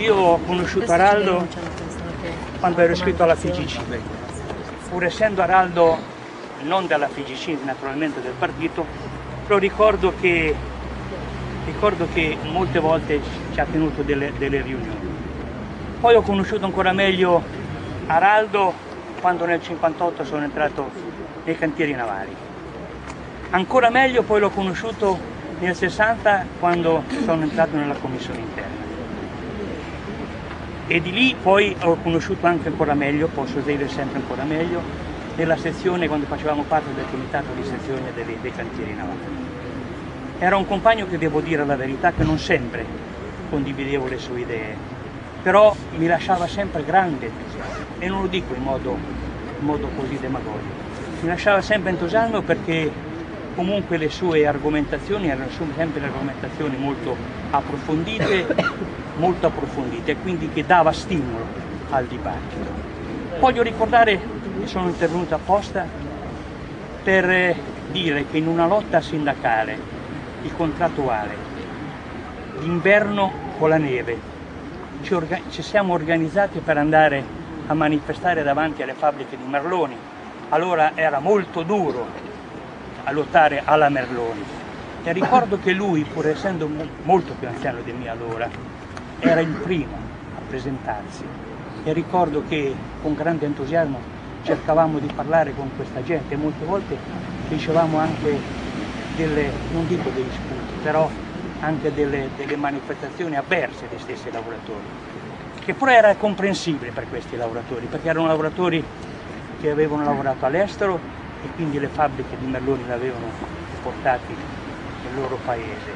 Io ho conosciuto Araldo quando ero iscritto alla FIGC, pur essendo Araldo non della FIGC, naturalmente del partito, però ricordo che, ricordo che molte volte ci ha tenuto delle, delle riunioni. Poi ho conosciuto ancora meglio Araldo quando nel 58 sono entrato nei cantieri navali. Ancora meglio poi l'ho conosciuto nel 60 quando sono entrato nella commissione interna. E di lì poi ho conosciuto anche ancora meglio, posso dire sempre ancora meglio, nella sezione quando facevamo parte del comitato di sezione dei, dei cantieri navali. Era un compagno che devo dire la verità che non sempre condividevo le sue idee, però mi lasciava sempre grande entusiasmo e non lo dico in modo, in modo così demagogico, mi lasciava sempre entusiasmo perché comunque le sue argomentazioni erano sempre argomentazioni molto approfondite, molto approfondite e quindi che dava stimolo al dibattito. Voglio ricordare che sono intervenuto apposta per dire che in una lotta sindacale, il contrattuale, l'inverno con la neve, ci, ci siamo organizzati per andare a manifestare davanti alle fabbriche di Merloni. Allora era molto duro a lottare alla Merloni. E ricordo che lui, pur essendo molto più anziano di me allora, era il primo a presentarsi. E ricordo che con grande entusiasmo cercavamo di parlare con questa gente e molte volte ricevavamo anche delle, non dico degli spunti, però anche delle, delle manifestazioni avverse dei stessi lavoratori, che pure era comprensibile per questi lavoratori, perché erano lavoratori che avevano lavorato all'estero e quindi le fabbriche di Merloni l'avevano portati nel loro paese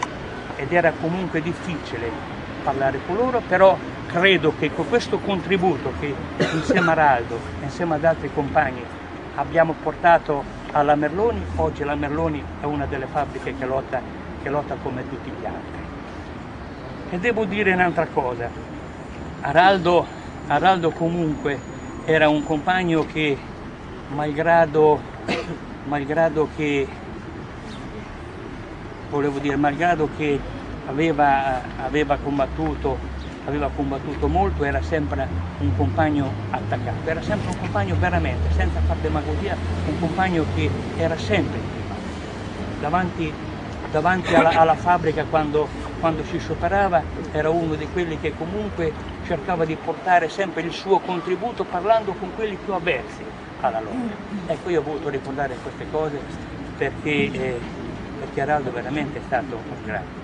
ed era comunque difficile parlare con loro, però credo che con questo contributo che insieme a Raldo e insieme ad altri compagni abbiamo portato alla Merloni, oggi la Merloni è una delle fabbriche che lotta, che lotta come tutti gli altri. E devo dire un'altra cosa, Araldo, Araldo comunque era un compagno che malgrado malgrado che volevo dire malgrado che aveva, aveva, combattuto, aveva combattuto molto era sempre un compagno attaccato era sempre un compagno veramente senza far demagogia un compagno che era sempre davanti, davanti alla, alla, fabbrica quando, quando si scioperava era uno di quelli che comunque cercava di portare sempre il suo contributo parlando con quelli più avversi alla lotta. Ecco, io ho voluto ricordare queste cose perché, eh, perché Araldo veramente è stato un grande.